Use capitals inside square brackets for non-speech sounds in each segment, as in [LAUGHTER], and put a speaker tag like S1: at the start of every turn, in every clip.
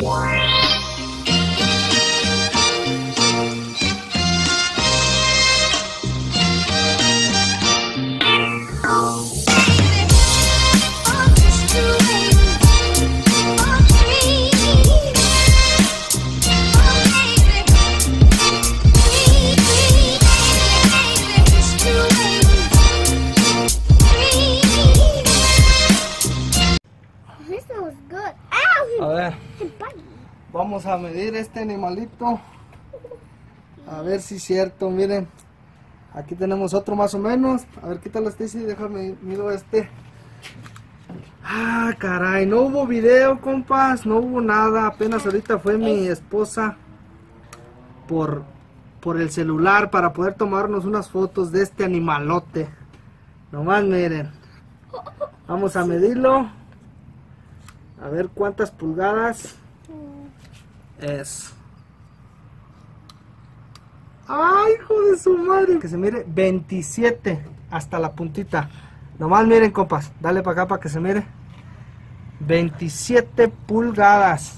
S1: Wow.
S2: Vamos a medir este animalito. A ver si es cierto, miren. Aquí tenemos otro más o menos. A ver, quítalo Stacy, déjame, miro este. Ah, caray, no hubo video, compas, no hubo nada. Apenas ahorita fue mi esposa por, por el celular para poder tomarnos unas fotos de este animalote. Nomás miren. Vamos a medirlo. A ver cuántas pulgadas es. ¡Ay, hijo de su madre! Que se mire 27 hasta la puntita. Nomás miren, compas. Dale para acá para que se mire. 27 pulgadas.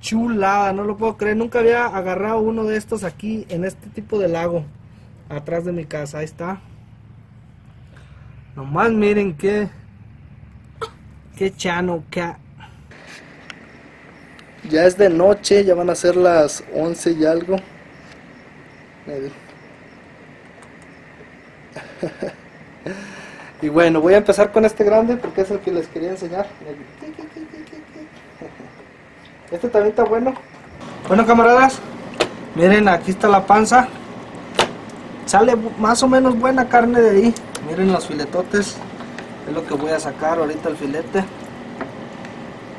S2: Chulada, no lo puedo creer. Nunca había agarrado uno de estos aquí en este tipo de lago. Atrás de mi casa. Ahí está. Nomás miren qué. Qué chano, qué. Ya es de noche, ya van a ser las 11 y algo. [LAUGHS] Y bueno, voy a empezar con este grande porque es el que les quería enseñar. [LAUGHS] Este también está bueno. Bueno, camaradas, miren, aquí está la panza. Sale más o menos buena carne de ahí. Miren los filetotes. Es lo que voy a sacar ahorita el filete.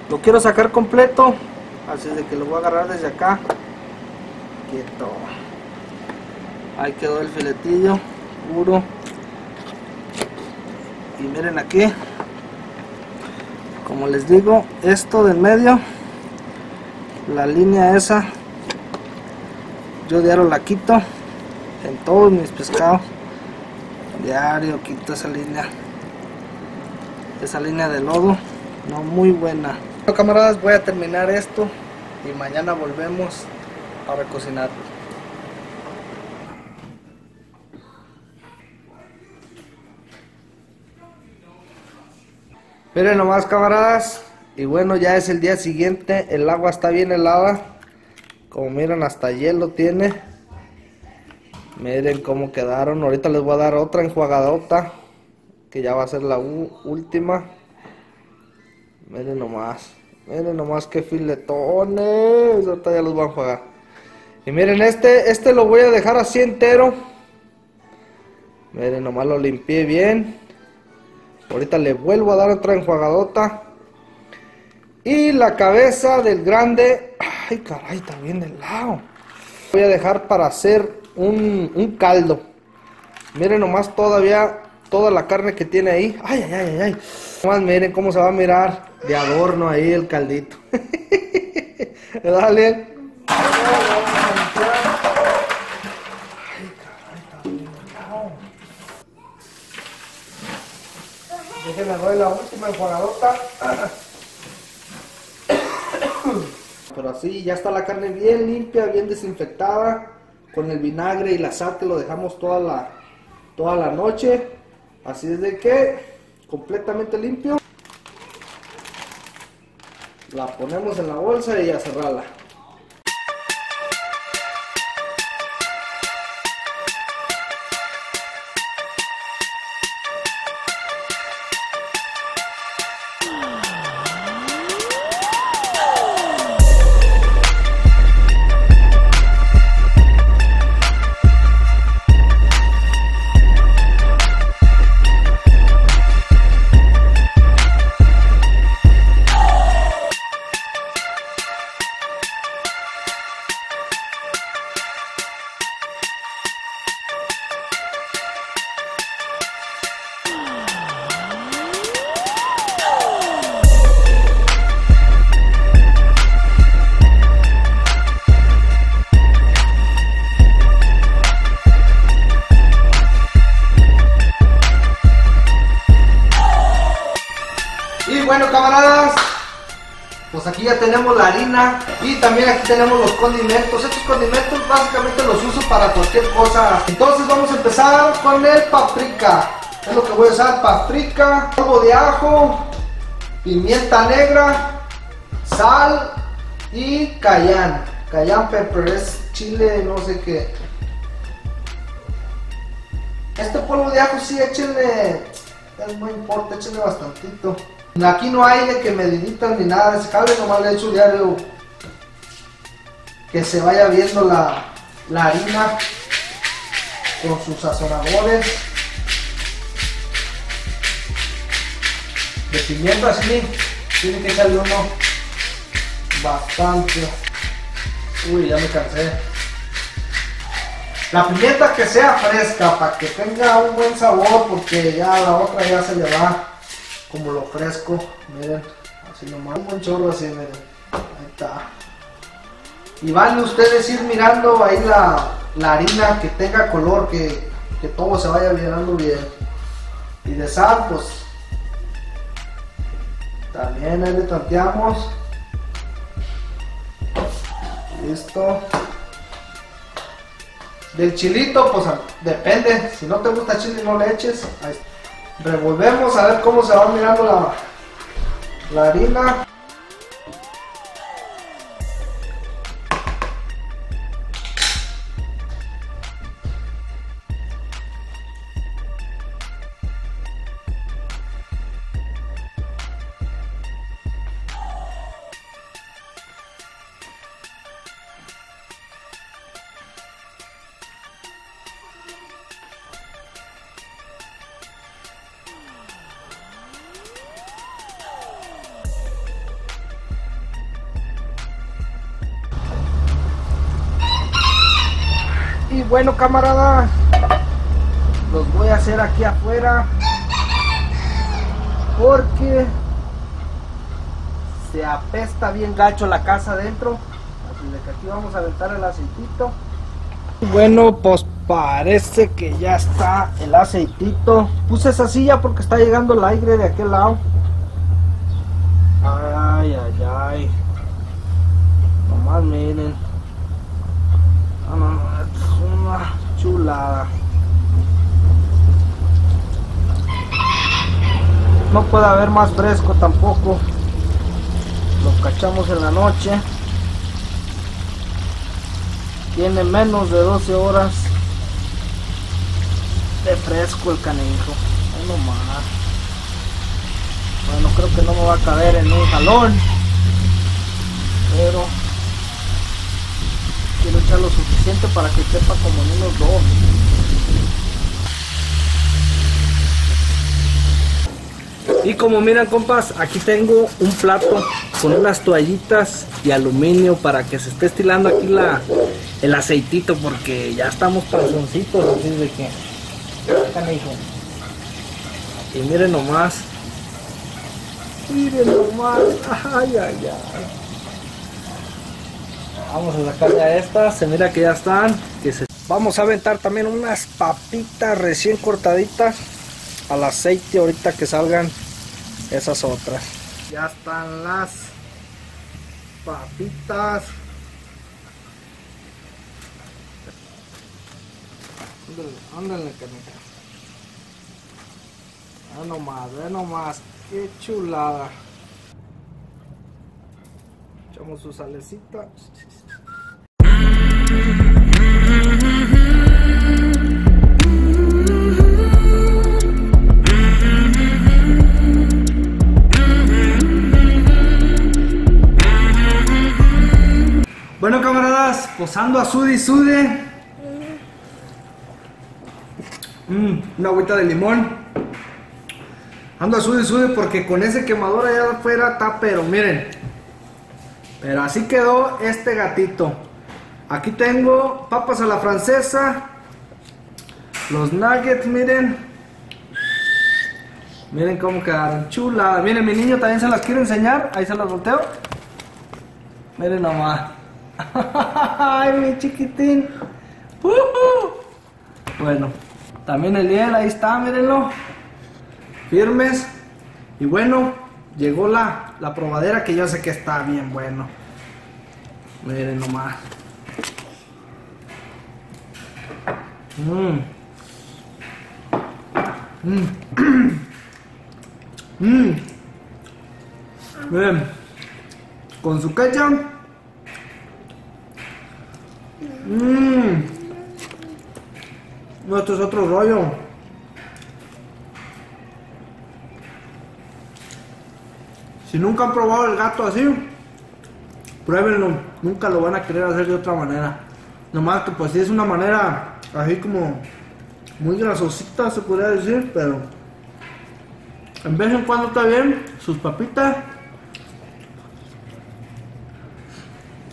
S2: Lo quiero sacar completo. Así de que lo voy a agarrar desde acá. Quieto. Ahí quedó el filetillo. Puro. Y miren aquí. Como les digo, esto del medio. La línea esa. Yo diario la quito. En todos mis pescados. Diario quito esa línea. Esa línea de lodo. No muy buena. Bueno, camaradas, voy a terminar esto. Y mañana volvemos a recocinar. Miren nomás camaradas. Y bueno, ya es el día siguiente. El agua está bien helada. Como miran, hasta hielo tiene. Miren cómo quedaron. Ahorita les voy a dar otra enjuagadota. Que ya va a ser la última. Miren nomás. Miren nomás qué filetones. Ahorita ya los voy a enjuagar. Y miren este. Este lo voy a dejar así entero. Miren nomás lo limpié bien. Ahorita le vuelvo a dar otra enjuagadota. Y la cabeza del grande. Ay, caray, está bien del lado. Voy a dejar para hacer un, un caldo. Miren nomás todavía toda la carne que tiene ahí. Ay, ay, ay, ay. Nomás miren cómo se va a mirar de adorno ahí el caldito. [LAUGHS] Dale. Déjenme doy la última enjuagadota. [COUGHS] Pero así ya está la carne bien limpia, bien desinfectada. Con el vinagre y la sal que lo dejamos toda la, toda la noche. Así es de que completamente limpio. La ponemos en la bolsa y a cerrarla. Bueno, camaradas, Pues aquí ya tenemos la harina y también aquí tenemos los condimentos. Estos condimentos básicamente los uso para cualquier cosa. Entonces vamos a empezar con el paprika. Es lo que voy a usar, paprika, polvo de ajo, pimienta negra, sal y cayán. Cayán pepper es chile, no sé qué. Este polvo de ajo sí, échenle, no importa, échenle bastantito. Aquí no hay de que medinitas ni nada de ese cable, nomás le echo diario que se vaya viendo la, la harina con sus sazonadores. De pimienta así, tiene que echarle uno bastante. Uy, ya me cansé. La pimienta que sea fresca para que tenga un buen sabor porque ya la otra ya se le va como lo fresco. Miren, así nomás. Un chorro así, miren. Ahí está. Y van ustedes ir mirando ahí la, la harina que tenga color, que, que todo se vaya mirando bien. Y de sal, pues también ahí le tanteamos. Listo. Del chilito, pues depende. Si no te gusta chile, no le eches. Ahí está. Revolvemos a ver cómo se va mirando la, la harina. Bueno, camarada, los voy a hacer aquí afuera porque se apesta bien gacho la casa adentro. Así de que aquí vamos a aventar el aceitito. Bueno, pues parece que ya está el aceitito. Puse esa silla porque está llegando el aire de aquel lado. Ay, puede haber más fresco tampoco. Lo cachamos en la noche. Tiene menos de 12 horas de fresco el canijo. Ahí nomás. Bueno, creo que no me va a caber en un jalón. Pero quiero echar lo suficiente para que sepa como en unos dos. Y como miran compas, aquí tengo un plato con unas toallitas y aluminio para que se esté estilando aquí la, el aceitito porque ya estamos panzoncitos así de que y miren nomás. Miren nomás. Ay ay ay. Vamos a sacar ya estas se mira que ya están que se... vamos a aventar también unas papitas recién cortaditas al aceite ahorita que salgan esas otras. Ya están las papitas. Ándale, ándale canita ve nomás, ve nomás qué chulada. Echamos su salecita Bueno camaradas, posando a Sudi Sude. Mm, una agüita de limón. Ando a Sudi Sude porque con ese quemador allá afuera está, pero miren. Pero así quedó este gatito. Aquí tengo papas a la francesa. Los nuggets, miren. Miren cómo quedaron. Chula. Miren, mi niño también se las quiere enseñar. Ahí se las volteo. Miren nomás. Ay, mi chiquitín. Uh-huh. Bueno, también el hiel, ahí está, mírenlo. Firmes. Y bueno, llegó la, la probadera que yo sé que está bien bueno. Miren nomás. Mmm. Mmm. Mmm. Miren. Con su ketchup. Mmm. No, esto es otro rollo. Si nunca han probado el gato así, pruébenlo. Nunca lo van a querer hacer de otra manera. Nomás que pues sí es una manera así como muy grasosita se podría decir, pero en vez en cuando está bien, sus papitas.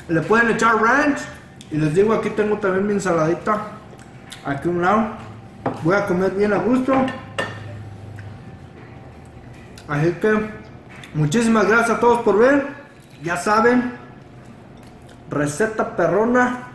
S2: Le pueden echar ranch. Y les digo, aquí tengo también mi ensaladita. Aquí un lado. Voy a comer bien a gusto. Así que muchísimas gracias a todos por ver. Ya saben, receta perrona